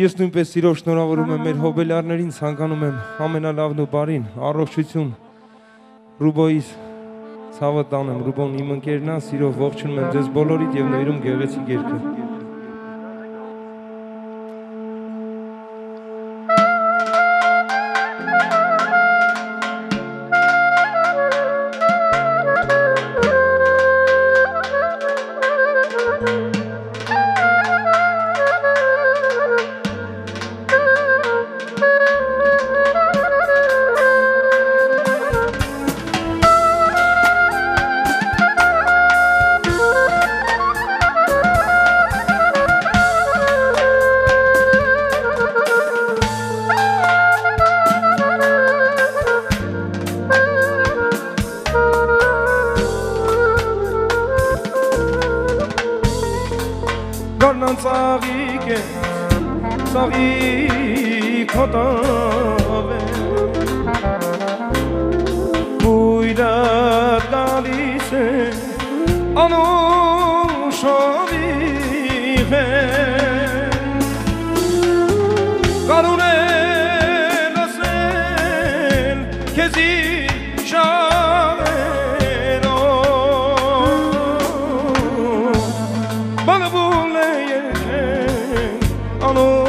Ես նույնպես սիրով շնորհավորում եմ մեր հոբելյարներին, ցանկանում եմ ամենալավն ու բարին, առողջություն։ Ռուբոյից ցավը տանեմ, Ռուբոն իմ ընկերն է, սիրով ողջունում եմ ձեզ բոլորիդ եւ նվիրում գեղեցիկ երգը։ Գառնան ծաղիկ է, ծաղիկ հոտավ է Բույրը գալիս է, անուշովիղ է Կարուն է լսել քեզի շավերով Բանվուլ է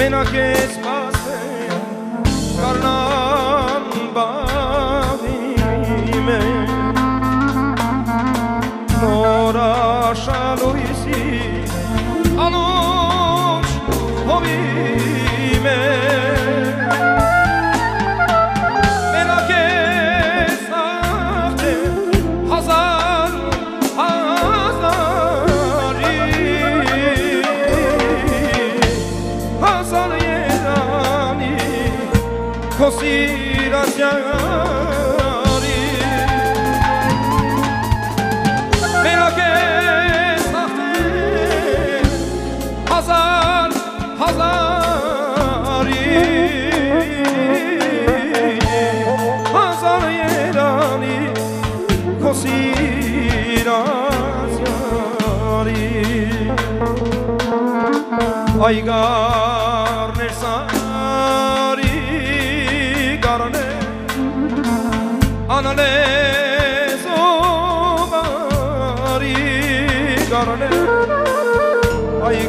մենակ ես սպասեմ կարնան քո սիրասյարի Մերակ ես ախտել հազար հազարի Հասան երանի քո սիրասյարի Այգարներ le so mari garne ai